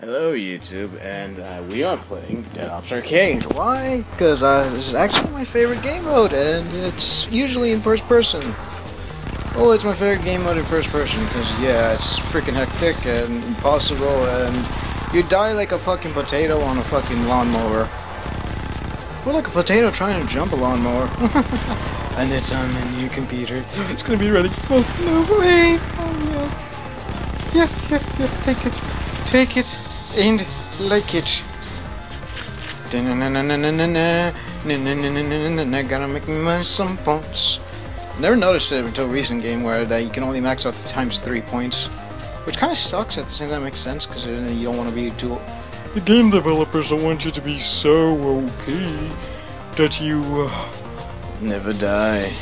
Hello YouTube, and uh, we are playing Dead Ops Arcade. Why? Because uh, this is actually my favorite game mode, and it's usually in first person. Well, it's my favorite game mode in first person, because yeah, it's freaking hectic and impossible, and you die like a fucking potato on a fucking lawnmower. Or like a potato trying to jump a lawnmower. and it's on a new computer. It's gonna be ready. Oh, no way! Oh, yes. Yes, yes, yes, take it. Take it and like it. Gotta make me some points. Never noticed it until recent game where that you can only max out the times three points, which kind of sucks. At the same time, makes sense because you don't want to be too. The game developers don't want you to be so OP that you uh, never die.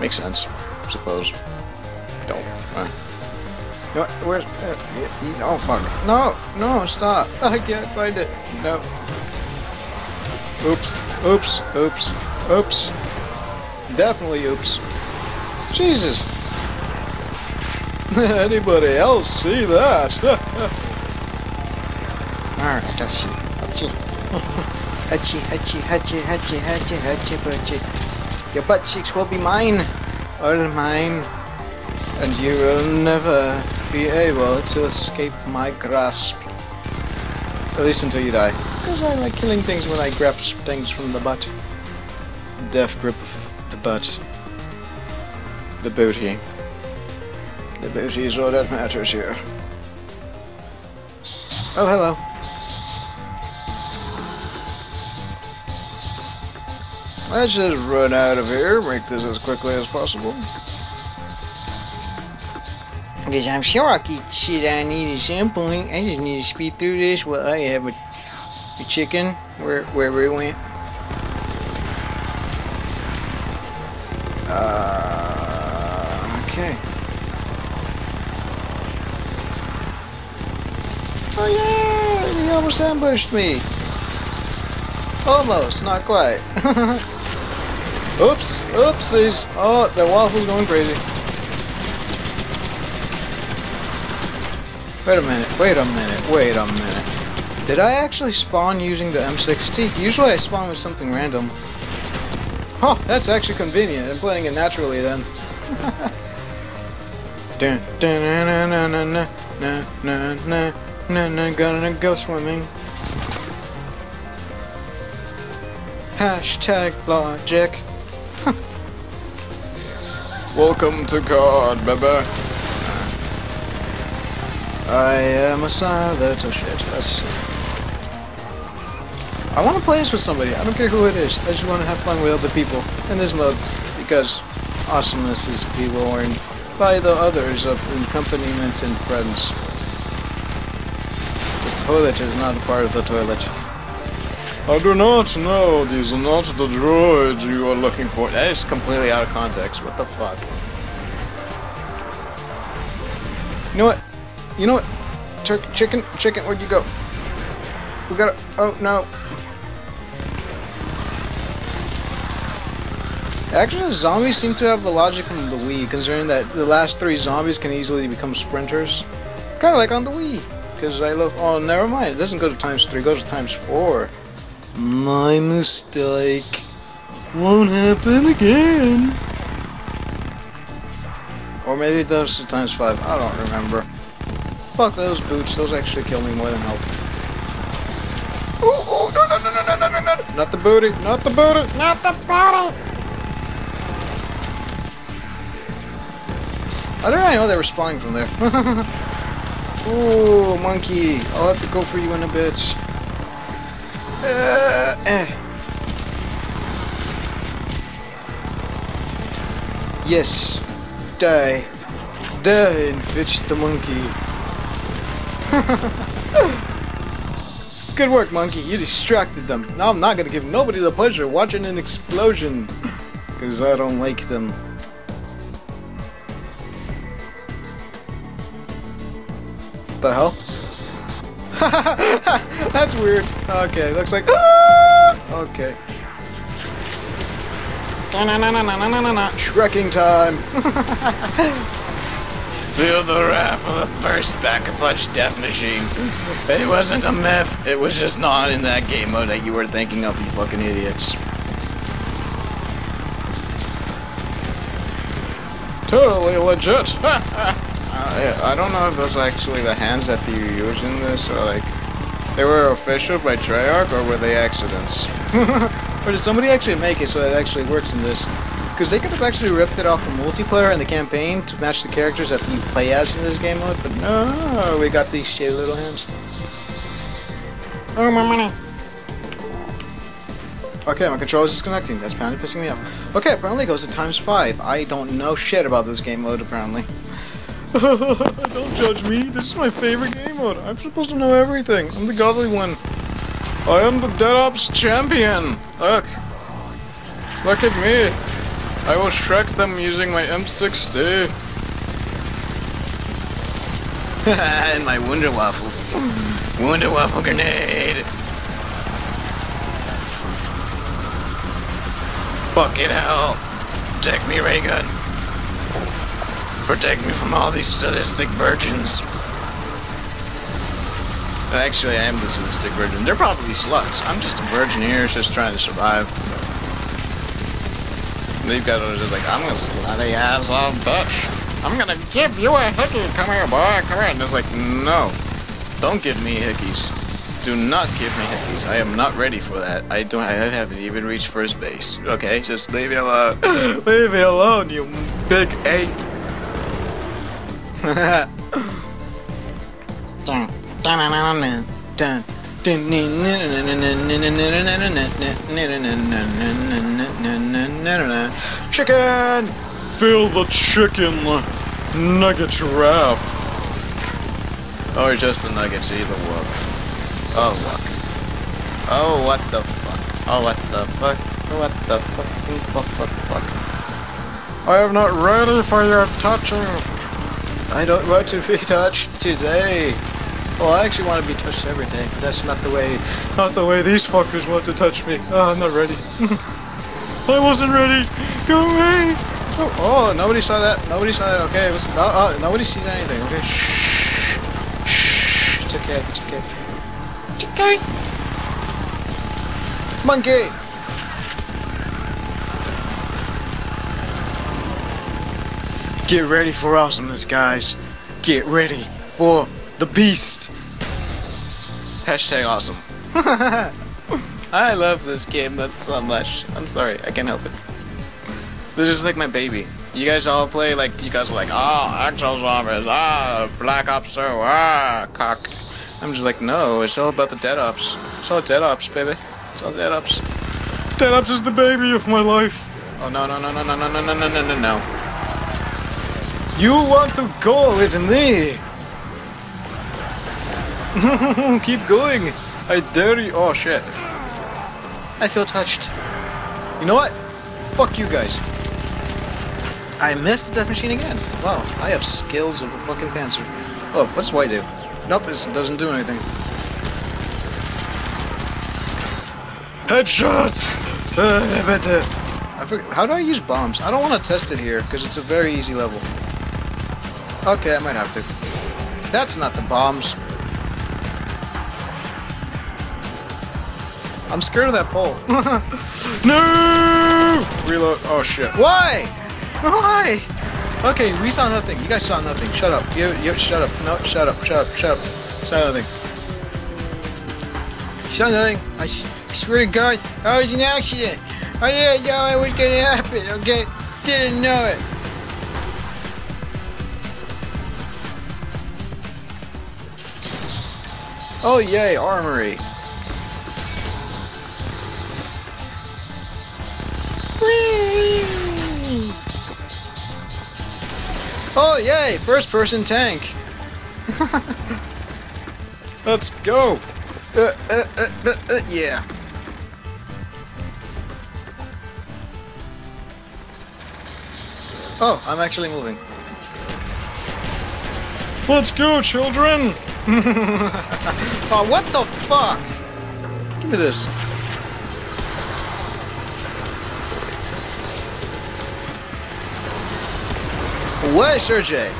Makes sense, I suppose. Don't. Uh. No, where's... Uh, oh, fuck. No, no, stop. I can't find it. No. Oops. Oops. Oops. Oops. Definitely oops. Jesus. Anybody else see that? Alright, let's see. Hachi. Hachi, hachi, hachi, hachi, hachi, hachi, hachi. Your butt cheeks will be mine. All mine. And you will never be able to escape my grasp. At least until you die. Because I like killing things when I grasp things from the butt. Death grip of the butt. The booty. The booty is all that matters here. Oh, hello. Let's just run out of here, make this as quickly as possible. Because I'm sure I'll shit I need at some point. I just need to speed through this while I have a, a chicken where wherever it went. Uh, okay. Oh yeah! He almost ambushed me. Almost, not quite. Oops! Oopsies! Oh, the waffle's going crazy. Wait a minute, wait a minute, wait a minute. Did I actually spawn using the M60? Usually I spawn with something random. Huh, that's actually convenient. I'm playing it naturally then. dun, dun, na, na, na, na, na, na, na, na, na, gonna go swimming. Hashtag logic. Welcome to God, baby. I am a silent oh shit. Let's see. I want to play this with somebody. I don't care who it is. I just want to have fun with other people in this mode because awesomeness is reborn by the others of accompaniment and friends. The toilet is not a part of the toilet. I do not know. These are not the droids you are looking for. That is completely out of context. What the fuck? You know what? You know what? Turkey, chicken, chicken, where'd you go? We gotta. Oh no. Actually, zombies seem to have the logic from the Wii, considering that the last three zombies can easily become sprinters. Kind of like on the Wii. Because I love. Oh, never mind. It doesn't go to times three, it goes to times four. My mistake. Won't happen again. Or maybe it does to times five. I don't remember. Fuck those boots, those actually kill me more than help. Oh, oh, no, no, no, no, no, no, no, Not the booty, not the booty, not the booty! I didn't know they were spawning from there. Ooh, monkey. I'll have to go for you in a bit. Uh, eh. Yes. Die. Die and fetch the monkey. Good work, monkey. You distracted them. Now I'm not gonna give nobody the pleasure of watching an explosion. Because I don't like them. the hell? That's weird. Okay, looks like... Ah! Okay. Shrekking time! Feel the wrath of the first back punch death machine. It wasn't a myth. It was just not in that game mode that you were thinking of, you fucking idiots. Totally legit. uh, I don't know if those are actually the hands that you use in this, or like they were official by Treyarch, or were they accidents? or did somebody actually make it so it actually works in this? Because they could have actually ripped it off the multiplayer and the campaign to match the characters that you play as in this game mode, but no, we got these shitty little hands. Oh, my money. Okay, my controller's disconnecting. That's apparently pissing me off. Okay, apparently it goes to times five. I don't know shit about this game mode, apparently. don't judge me. This is my favorite game mode. I'm supposed to know everything. I'm the godly one. I am the Dead Ops champion. Look. Look at me. I will shrek them using my M60. and my Wonder Waffle. Wonder Waffle grenade. Fucking hell. Protect me, ray gun. Protect me from all these sadistic virgins. Actually, I am the sadistic virgin. They're probably sluts. I'm just a virgin here, just trying to survive. They've got others just like, I'm gonna slutty ass off bitch. I'm gonna give you a hickey. Come here, boy. Come here. And it's like, no. Don't give me hickeys. Do not give me hickeys. I am not ready for that. I don't. I haven't even reached first base. Okay, just leave me alone. leave me alone, you big ape. dun, dun, dun, Chicken! Feel the chicken nugget wrap. Or just the nuggets, either work. Oh, look. Oh, what the fuck. Oh, what the fuck. Oh, what the fuck. Fuck, fuck, fuck. I am not ready for your touching. I don't want to be touched today. Well, I actually want to be touched every day, but that's not the way, not the way these fuckers want to touch me. Oh, I'm not ready. I wasn't ready. Go away. Oh, oh, nobody saw that. Nobody saw that. Okay, it was, uh, uh, nobody sees anything. Okay, shh, shh. It's okay. It's okay. It's okay. Monkey. Get ready for awesomeness, guys. Get ready for the beast. Hashtag awesome. I love this game that's so much. I'm sorry, I can't help it. This is like my baby. You guys all play like you guys are like, ah, oh, Exo Zombies, ah, Black Ops 2, ah, cock. I'm just like, no, it's all about the Dead Ops. It's all Dead Ops, baby. It's all Dead Ops. Dead Ops is the baby of my life. Oh no no no no no no no no no no no no. You want to go with me? Keep going. I dare you. Oh shit. I feel touched. You know what? Fuck you guys. I missed the death machine again. Wow, I have skills of a fucking cancer. Oh, what's white do? Nope, it doesn't do anything. Headshots! I forget, how do I use bombs? I don't want to test it here, because it's a very easy level. Okay, I might have to. That's not the bombs. I'm scared of that pole. no! Reload. Oh shit. Why? Why? Okay, we saw nothing. You guys saw nothing. Shut up. You, you, shut up. No, shut up. Shut up. Shut up. Saw nothing. Saw nothing. I, I swear to God, I was an accident. I didn't know it was gonna happen. Okay, didn't know it. Oh yay, armory. Oh, yay! First person tank! Let's go! Uh, uh, uh, uh, uh, yeah. Oh, I'm actually moving. Let's go, children! oh, what the fuck? Give me this. What, Sergey?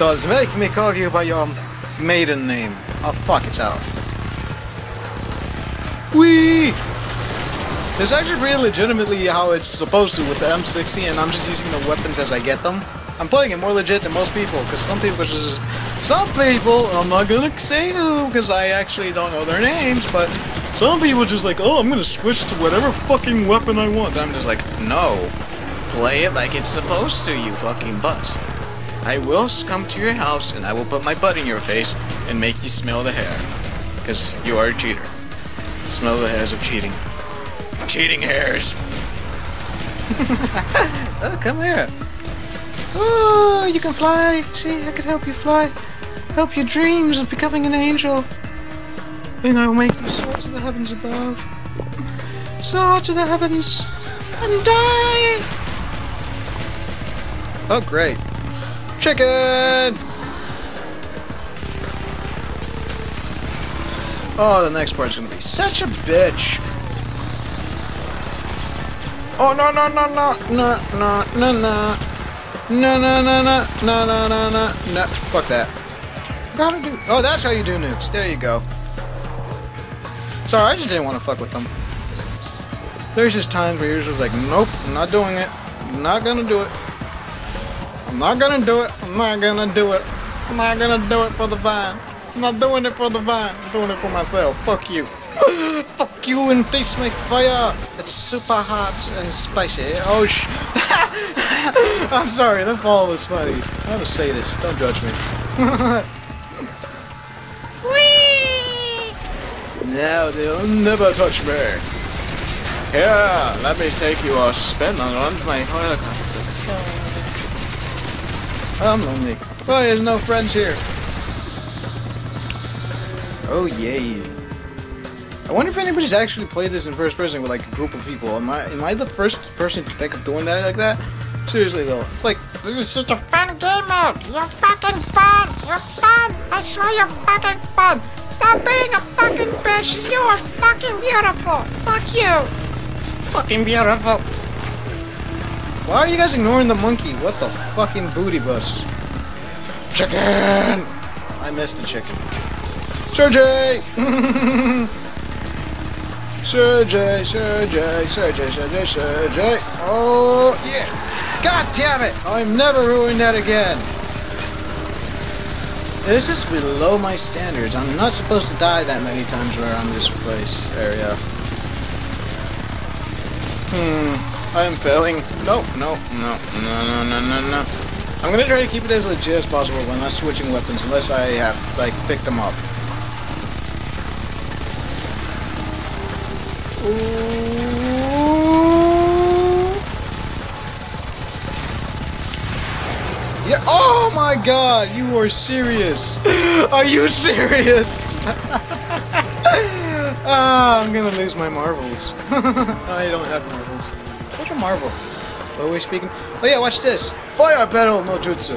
does make me call you by your maiden name. I'll fuck, it out. Wee! It's actually really legitimately how it's supposed to with the M60, and I'm just using the weapons as I get them. I'm playing it more legit than most people, because some people just... Some people, I'm not gonna say who, because I actually don't know their names, but some people just like, oh, I'm gonna switch to whatever fucking weapon I want. And I'm just like, no. Play it like it's supposed to, you fucking butt. I will come to your house and I will put my butt in your face and make you smell the hair. Because you are a cheater. Smell the hairs of cheating. Cheating hairs. oh, come here. Oh, you can fly. See, I could help you fly. Help your dreams of becoming an angel. And I will make you soar to the heavens above. Soar to the heavens and die. Oh, great. Chicken! Oh, the next part's gonna be such a bitch. Oh, no, no, no, no, no, no, no, no. No, no, no, no, no, no, no, no, no. Fuck that. Gotta do. Oh, that's how you do nukes. There you go. Sorry, I just didn't want to fuck with them. There's just times where you're just like, nope, not doing it. Not gonna do it. I'm not gonna do it. I'm not gonna do it. I'm not gonna do it for the vine. I'm not doing it for the vine. I'm doing it for myself. Fuck you. Fuck you and taste my fire. It's super hot and spicy. Oh sh. I'm sorry. That fall was funny. I'm a sadist. Don't judge me. no, they'll never touch me. Here, let me take you a spin around my helicopter. I'm lonely. Why there's no friends here? Oh yay. I wonder if anybody's actually played this in first person with like a group of people. Am I am I the first person to think of doing that like that? Seriously though, it's like this is such a Fun game mode. You're fucking fun. You're fun. I swear you're fucking fun. Stop being a fucking bitch. You are fucking beautiful. Fuck you. Fucking beautiful. Why are you guys ignoring the monkey? What the fucking booty bus? Chicken! I missed the chicken. Sergey! Sergey, Sergey, Sergey, Sergey, Sergey. Oh, yeah! God damn it! I'm never ruining that again. This is below my standards. I'm not supposed to die that many times around this place area. Hmm. I am failing. Nope, nope, no, no, no, no, no, no. I'm gonna try to keep it as legit as possible when I'm switching weapons, unless I have, like, picked them up. Ooh. Yeah. Oh my God! You are serious? Are you serious? ah, I'm gonna lose my marbles. I don't have marbles. What's a marble? What are we speaking? Oh yeah, watch this. Fire barrel no jutsu.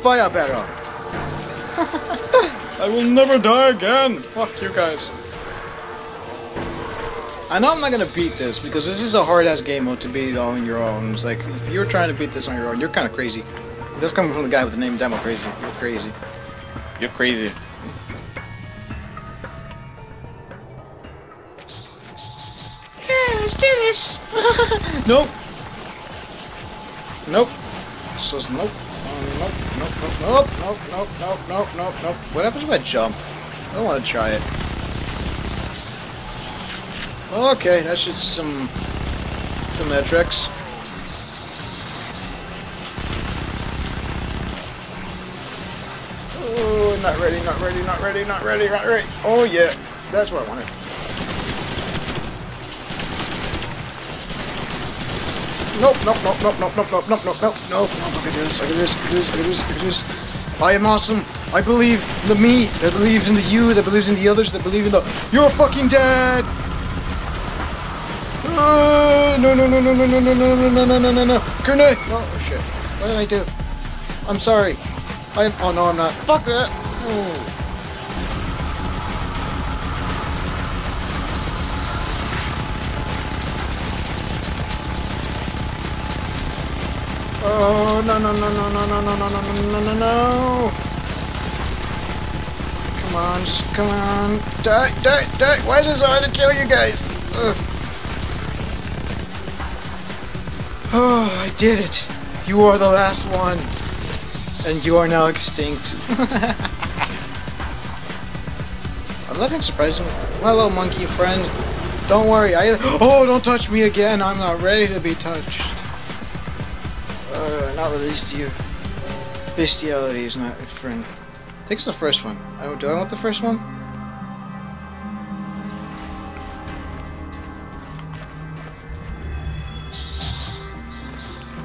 Fire barrel. I will never die again. Fuck you guys. I know I'm not gonna beat this because this is a hard ass game mode to beat all on your own. It's like if you're trying to beat this on your own, you're kind of crazy. That's coming from the guy with the name Demo Crazy. You're crazy. You're crazy. This. Nope. Nope. Says nope. Um, nope. Nope. Nope. Nope. Nope. Nope. Nope. Nope. Nope. Nope. What happens if I jump? I don't want to try it. Okay, that's just some some metrics. Oh, not ready, not ready, not ready, not ready, not ready. Oh yeah, that's what I wanted. Nope, nope, nope, nope, nope, nope, nope, nope, nope, nope, nope, nope, this, look at this, this, look at this, look at this. I am awesome. I believe the me that believes in the you, that believes in the others, that believe in the You're fucking dead! Uh, no, no, no, no, no, no, no, no, no, no, no, no, no, no. Grenade! Oh shit. What did I do? I'm sorry. I'm, oh no, I'm not. Fuck that! Oh. Oh, no, no, no, no, no, no, no, no, no, no, no, no. Come on, just come on. Die, die, die. Why is it so hard to kill you guys? Ugh. Oh, I did it. You are the last one. And you are now extinct. I'm nothing surprising. Hello, monkey friend. Don't worry. I. Oh, don't touch me again. I'm not ready to be touched. Not released to. Bestiality is not good friend. I think it's the first one. Oh, do I want the first one?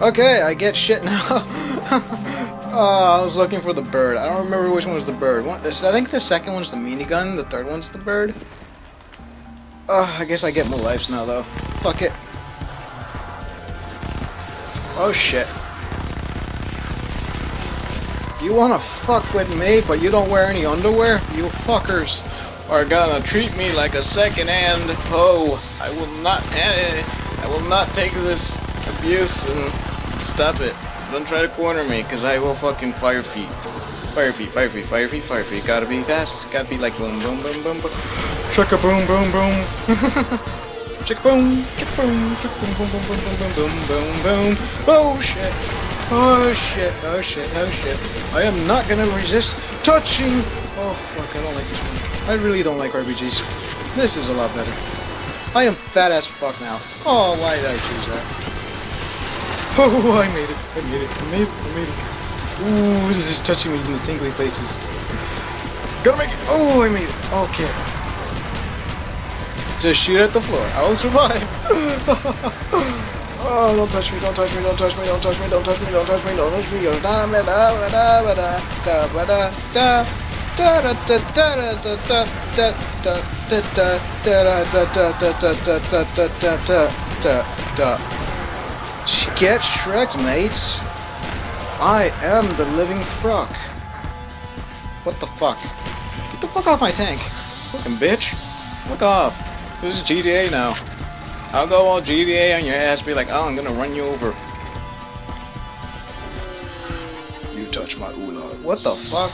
Okay, I get shit now. oh, I was looking for the bird. I don't remember which one was the bird. One, I think the second one's the minigun, the third one's the bird. Oh, I guess I get more lives now, though. Fuck it. Oh, shit. You wanna fuck with me, but you don't wear any underwear? You fuckers are gonna treat me like a second-hand hoe. I will not, eh, I will not take this abuse and stop it. Don't try to corner me, cause I will fucking fire feet. Fire feet, fire feet, fire feet, fire feet. Gotta be fast. Gotta be like boom, boom, boom, boom, boom. Chicka boom, boom, boom. Chicka boom, chicka boom, chicka boom, boom, boom, boom, boom, boom, boom, boom, boom. Oh shit. Oh shit, oh shit, oh shit. I am not gonna resist touching. Oh fuck, I don't like this one. I really don't like RPGs. This is a lot better. I am fat as fuck now. Oh, why did I choose that? Oh, I made it. I made it. I made it. I made it. Ooh, this is touching me in the tingly places. Gotta make it. Oh, I made it. Okay. Just shoot at the floor. I will survive. oh, don't touch me, don't touch me, don't touch me, don't touch me, don't touch me, don't touch me, don't touch me. Don't touch me. Da da da. Get Shrek, mates. I am the living frog. What the fuck? Get the fuck off my tank. Fucking bitch. Fuck off. This is GTA now. I'll go all GTA on your ass, be like, oh, I'm gonna run you over. You touch my oolah. What the fuck?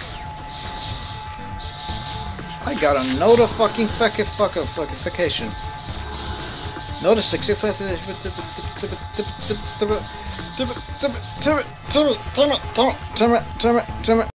I got a nota fucking fucking fucking fuckification. Notice six